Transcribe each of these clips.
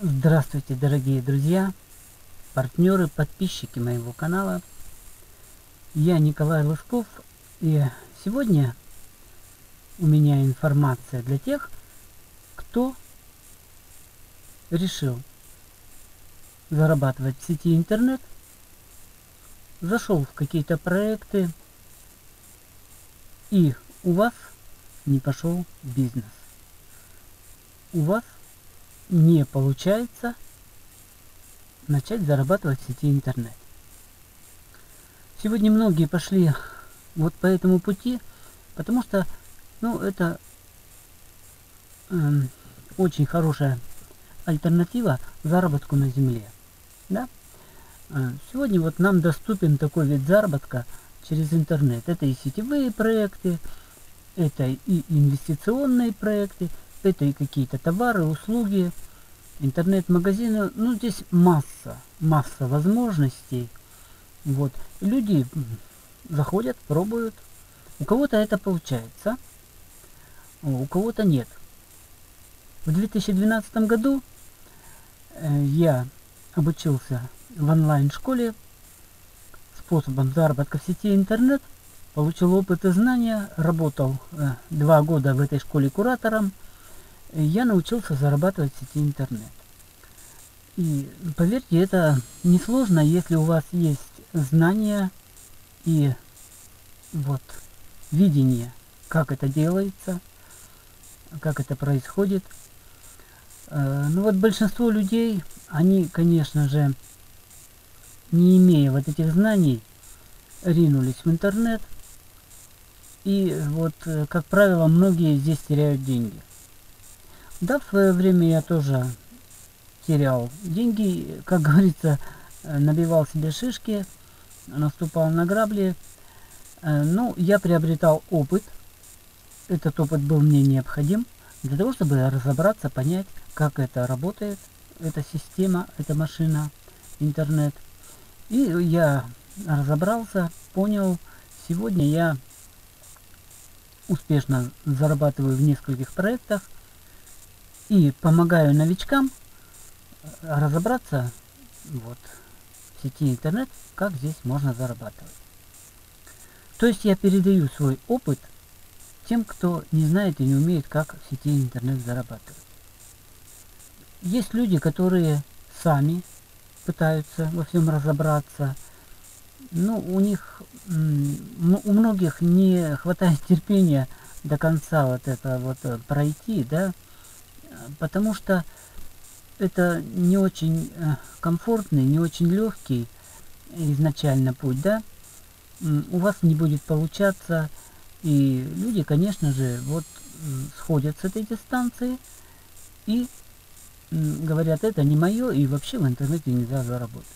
Здравствуйте, дорогие друзья, партнеры, подписчики моего канала. Я Николай Лысков, и сегодня у меня информация для тех, кто решил зарабатывать в сети интернет, зашел в какие-то проекты, и у вас не пошел бизнес. У вас не получается начать зарабатывать в сети интернет. Сегодня многие пошли вот по этому пути, потому что, ну, это э, очень хорошая альтернатива заработку на земле. Да? Э, сегодня вот нам доступен такой вид заработка через интернет. Это и сетевые проекты, это и инвестиционные проекты, это и какие-то товары, услуги, интернет-магазины. Ну, здесь масса, масса возможностей. Вот. Люди заходят, пробуют. У кого-то это получается, у кого-то нет. В 2012 году э, я обучился в онлайн-школе способом заработка в сети интернет, получил опыт и знания, работал э, два года в этой школе куратором – я научился зарабатывать в сети интернет. И поверьте, это несложно, если у вас есть знания и вот видение, как это делается, как это происходит. Э, ну вот большинство людей, они, конечно же, не имея вот этих знаний, ринулись в интернет. И вот, э, как правило, многие здесь теряют деньги. Да, в свое время я тоже терял деньги, как говорится, э, набивал себе шишки, наступал на грабли. Э, ну, я приобретал опыт. Этот опыт был мне необходим для того, чтобы разобраться, понять, как это работает, эта система, эта машина, интернет. И я разобрался, понял. Сегодня я успешно зарабатываю в нескольких проектах – и помогаю новичкам э, разобраться вот, в сети интернет, как здесь можно зарабатывать. То есть я передаю свой опыт тем, кто не знает и не умеет, как в сети интернет зарабатывать. Есть люди, которые сами пытаются во всем разобраться. Ну, у них, у многих не хватает терпения до конца вот это вот э, пройти, да, потому что это не очень э, комфортный, не очень легкий изначально путь, да, у вас не будет получаться, и люди, конечно же, вот сходят с этой дистанции и говорят, это не мое, и вообще в интернете нельзя заработать.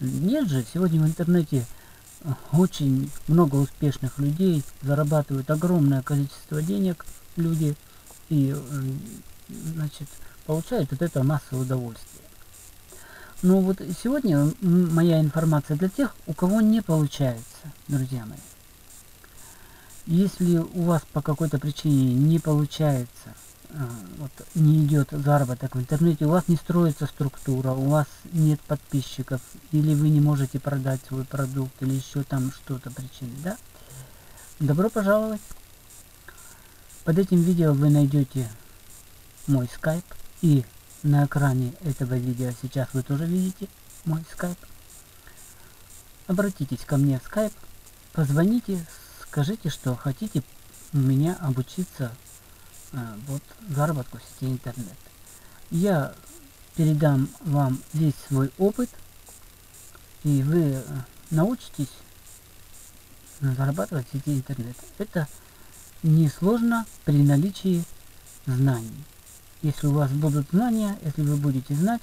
Нет же, сегодня в интернете э, очень много успешных людей, зарабатывают огромное количество денег люди – и значит, получают от этого массу удовольствия. Но вот сегодня моя информация для тех, у кого не получается, друзья мои. Если у вас по какой-то причине не получается, а, вот, не идет заработок в интернете, у вас не строится структура, у вас нет подписчиков, или вы не можете продать свой продукт, или еще там что-то причины, да? Добро пожаловать! Под этим видео вы найдете мой скайп и на экране этого видео сейчас вы тоже видите мой скайп. Обратитесь ко мне в скайп, позвоните, скажите, что хотите у меня обучиться а, вот заработку в сети интернет. Я передам вам весь свой опыт, и вы э, научитесь зарабатывать в сети интернет. Это несложно при наличии знаний. Если у вас будут знания, если вы будете знать,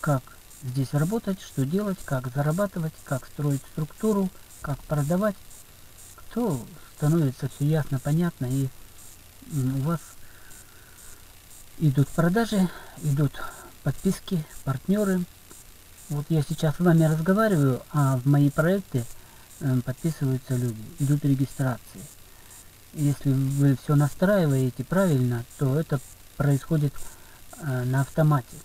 как здесь работать, что делать, как зарабатывать, как строить структуру, как продавать, то становится все ясно, понятно, и у вас идут продажи, идут подписки, партнеры. Вот я сейчас с вами разговариваю, а в мои проекты э, подписываются люди, идут регистрации если вы все настраиваете правильно, то это происходит э, на автомате.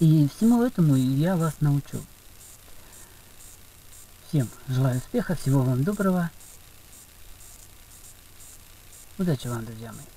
И всему этому я вас научу. Всем желаю успеха, всего вам доброго. Удачи вам, друзья мои.